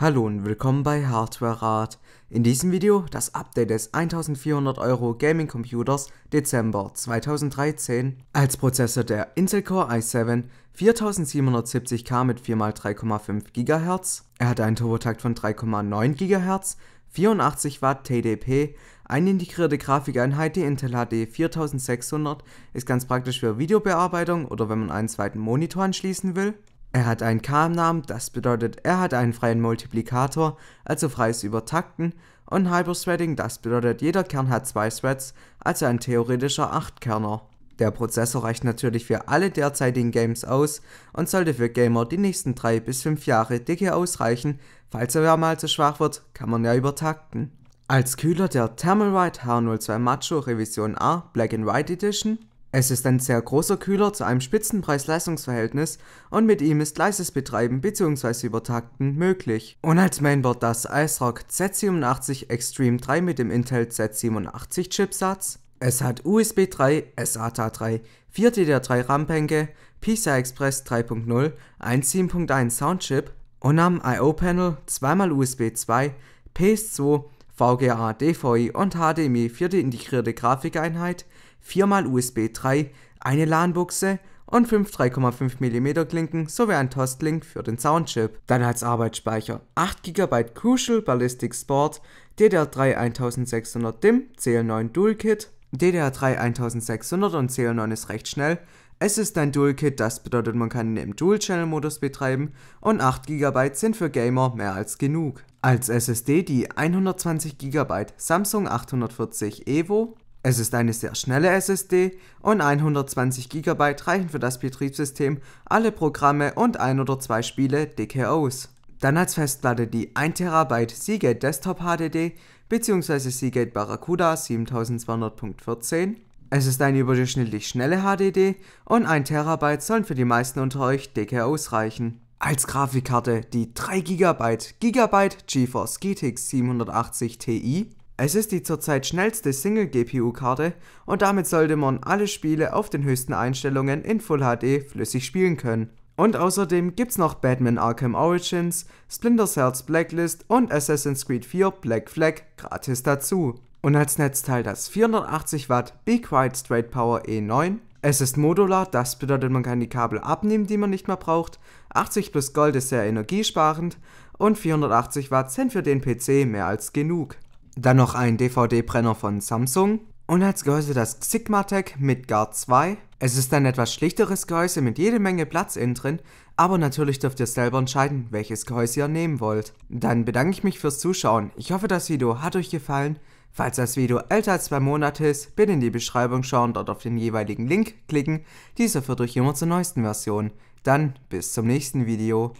Hallo und willkommen bei Hardware Rat. In diesem Video das Update des 1400 Euro Gaming Computers Dezember 2013. Als Prozessor der Intel Core i7 4770K mit 4x3,5 GHz. Er hat einen Turbotakt von 3,9 GHz, 84 Watt TDP, eine integrierte Grafikeinheit, die Intel HD 4600, ist ganz praktisch für Videobearbeitung oder wenn man einen zweiten Monitor anschließen will. Er hat einen K-Namen, das bedeutet, er hat einen freien Multiplikator, also freies Übertakten, und Hyperthreading, das bedeutet, jeder Kern hat zwei Threads, also ein theoretischer 8-Kerner. Der Prozessor reicht natürlich für alle derzeitigen Games aus und sollte für Gamer die nächsten 3 bis 5 Jahre dicke ausreichen, falls er mal zu schwach wird, kann man ja übertakten. Als Kühler der Thermalright H02 Macho Revision A Black and White Edition es ist ein sehr großer Kühler zu einem spitzen Preis-Leistungs-Verhältnis und mit ihm ist leises Betreiben bzw. Übertakten möglich. Und als Mainboard das ASRock Z87 Extreme 3 mit dem Intel Z87 Chipsatz. Es hat USB 3, SATA 3, 4 DDR3 RAM-Bänke, PCI Express 3.0, ein 7.1 Soundchip und am I.O.-Panel zweimal USB 2, PS2, VGA, DVI und HDMI für die integrierte Grafikeinheit, viermal USB 3, eine LAN-Buchse und 5 3,5 mm Klinken sowie ein Tost-Link für den Soundchip. Dann als Arbeitsspeicher 8 GB Crucial Ballistic Sport, DDR3 1600 DIMM, CL9 Dual Kit, DDR3 1600 und CL9 ist recht schnell. Es ist ein Dual Kit, das bedeutet man kann ihn im Dual-Channel-Modus betreiben und 8 GB sind für Gamer mehr als genug. Als SSD die 120 GB Samsung 840 EVO, es ist eine sehr schnelle SSD und 120 GB reichen für das Betriebssystem, alle Programme und ein oder zwei Spiele dicke aus. Dann als Festplatte die 1 TB Seagate Desktop HDD bzw. Seagate Barracuda 7200.14. Es ist eine überdurchschnittlich schnelle HDD und 1 TB sollen für die meisten unter euch dicke ausreichen. Als Grafikkarte die 3 GB GB GeForce GTX 780 Ti es ist die zurzeit schnellste Single-GPU-Karte und damit sollte man alle Spiele auf den höchsten Einstellungen in Full HD flüssig spielen können. Und außerdem gibt's noch Batman Arkham Origins, Splinter Cells Blacklist und Assassin's Creed 4 Black Flag gratis dazu. Und als Netzteil das 480 Watt Be Quiet Straight Power E9. Es ist modular, das bedeutet man kann die Kabel abnehmen, die man nicht mehr braucht. 80 plus Gold ist sehr energiesparend und 480 Watt sind für den PC mehr als genug. Dann noch ein DVD-Brenner von Samsung. Und als Gehäuse das Sigmatech mit Guard 2. Es ist ein etwas schlichteres Gehäuse mit jede Menge Platz innen drin, aber natürlich dürft ihr selber entscheiden, welches Gehäuse ihr nehmen wollt. Dann bedanke ich mich fürs Zuschauen. Ich hoffe, das Video hat euch gefallen. Falls das Video älter als zwei Monate ist, bitte in die Beschreibung schauen, dort auf den jeweiligen Link klicken. Dieser führt euch immer zur neuesten Version. Dann bis zum nächsten Video.